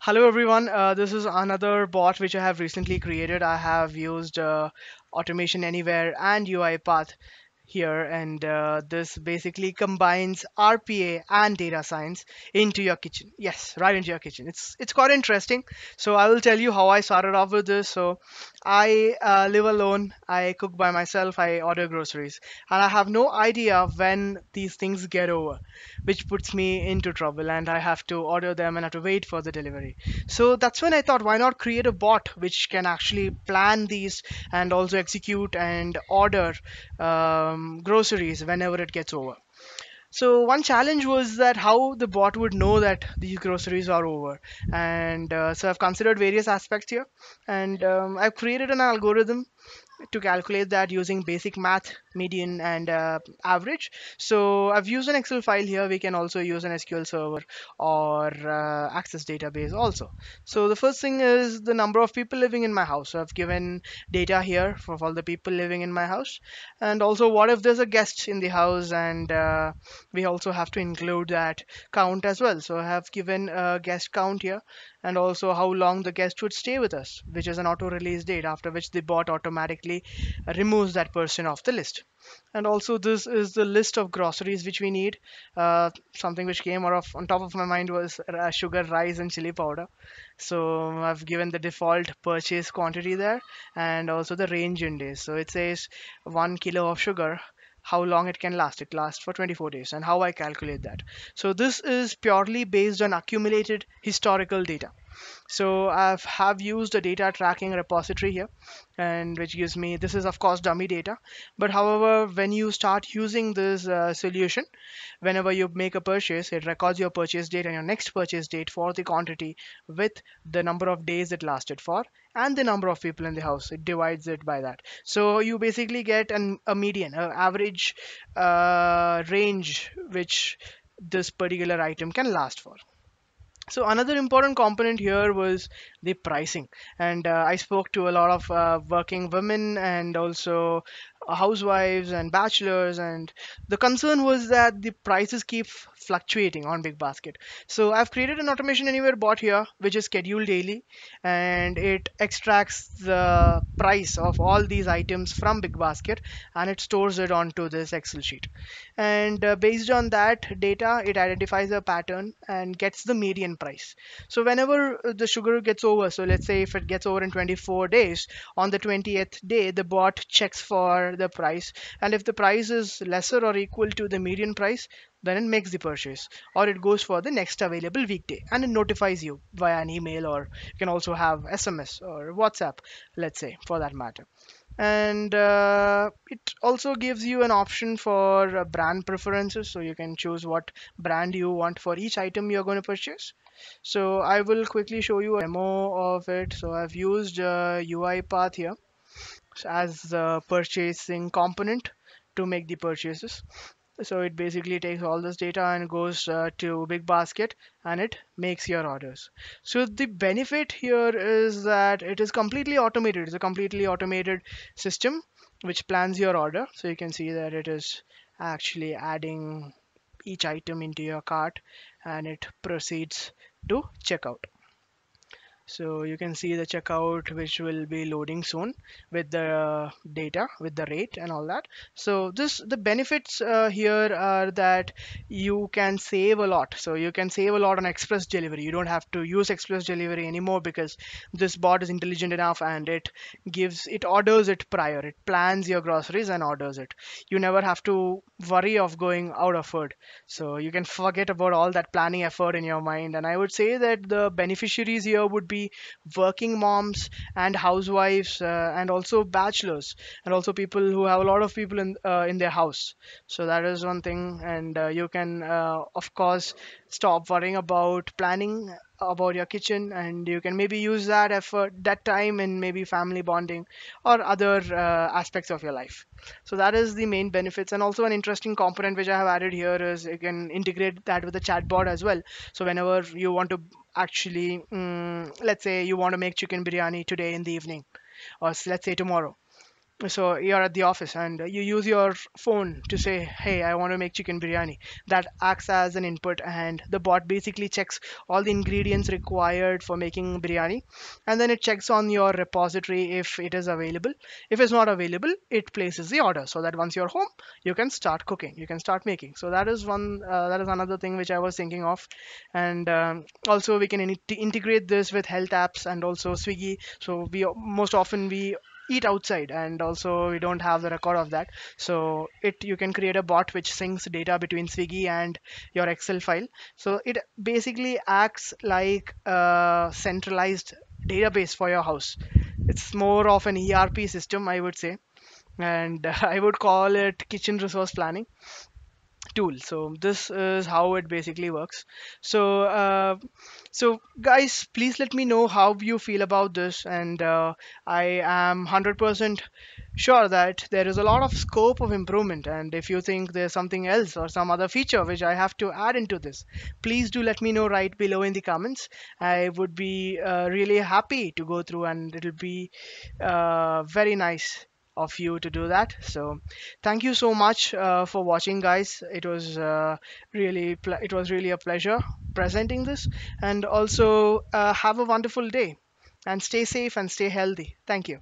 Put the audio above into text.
Hello everyone, uh, this is another bot which I have recently created. I have used uh, Automation Anywhere and UiPath here and uh, this basically combines RPA and data science into your kitchen. Yes, right into your kitchen. It's it's quite interesting. So I will tell you how I started off with this. So I uh, live alone. I cook by myself. I order groceries, and I have no idea when these things get over, which puts me into trouble. And I have to order them and have to wait for the delivery. So that's when I thought, why not create a bot which can actually plan these and also execute and order um, groceries whenever it gets over. So one challenge was that how the bot would know that these groceries are over, and uh, so I've considered various aspects here, and um, I've created an algorithm to calculate that using basic math, median, and uh, average. So I've used an Excel file here. We can also use an SQL server or uh, Access database also. So the first thing is the number of people living in my house. So I've given data here for all the people living in my house. And also what if there's a guest in the house and uh, we also have to include that count as well. So I have given a guest count here and also how long the guest would stay with us, which is an auto release date after which the bot automatically removes that person off the list. And also this is the list of groceries which we need. Uh, something which came out of on top of my mind was sugar, rice, and chili powder. So I've given the default purchase quantity there and also the range in days. So it says one kilo of sugar how long it can last. It lasts for 24 days and how I calculate that. So this is purely based on accumulated historical data. So I have used a data tracking repository here and which gives me this is of course dummy data. But however when you start using this uh, solution whenever you make a purchase it records your purchase date and your next purchase date for the quantity with the number of days it lasted for and the number of people in the house. It divides it by that. So you basically get an, a median an average uh, range which this particular item can last for so another important component here was the pricing, and uh, I spoke to a lot of uh, working women and also housewives and bachelors, and the concern was that the prices keep fluctuating on Big Basket. So I've created an automation anywhere bot here, which is scheduled daily, and it extracts the price of all these items from Big Basket and it stores it onto this Excel sheet. And uh, based on that data, it identifies a pattern and gets the median price. So whenever the sugar gets over, so let's say if it gets over in 24 days, on the 20th day, the bot checks for the price. And if the price is lesser or equal to the median price, then it makes the purchase or it goes for the next available weekday and it notifies you via an email or you can also have sms or whatsapp let's say for that matter and uh, it also gives you an option for uh, brand preferences so you can choose what brand you want for each item you're going to purchase so i will quickly show you a demo of it. So i've used uh, uipath here as the purchasing component to make the purchases. So it basically takes all this data and goes uh, to big basket and it makes your orders. So the benefit here is that it is completely automated. It's a completely automated system which plans your order. So you can see that it is actually adding each item into your cart and it proceeds to checkout so you can see the checkout which will be loading soon with the data with the rate and all that. So this the benefits uh, here are that you can save a lot. So you can save a lot on express delivery. You don't have to use express delivery anymore because this bot is intelligent enough and it gives it orders it prior. It plans your groceries and orders it. You never have to worry of going out of food so you can forget about all that planning effort in your mind. And i would say that the beneficiaries here would be be working moms and housewives uh, and also bachelors and also people who have a lot of people in uh, in their house. So that is one thing and uh, you can uh, of course stop worrying about planning about your kitchen and you can maybe use that effort that time in maybe family bonding or other uh, aspects of your life. So that is the main benefits. And also an interesting component which i have added here is you can integrate that with the chatbot as well. So whenever you want to actually um, let's say you want to make chicken biryani today in the evening or let's say tomorrow so you're at the office and you use your phone to say hey i want to make chicken biryani. That acts as an input and the bot basically checks all the ingredients required for making biryani. And then it checks on your repository if it is available. If it's not available it places the order so that once you're home you can start cooking you can start making. So that is one uh, that is another thing which i was thinking of. And um, also we can in- integrate this with health apps and also swiggy. So we most often we eat outside and also we don't have the record of that. So it you can create a bot which syncs data between swiggy and your excel file. So it basically acts like a centralized database for your house. It's more of an erp system i would say. And i would call it kitchen resource planning tool. So this is how it basically works. So uh, so guys please let me know how you feel about this. And uh, i am 100% sure that there is a lot of scope of improvement. And if you think there's something else or some other feature which i have to add into this please do let me know right below in the comments. I would be uh, really happy to go through and it'll be uh, very nice of you to do that. So thank you so much uh, for watching guys. It was uh, really it was really a pleasure presenting this. And also uh, have a wonderful day and stay safe and stay healthy. Thank you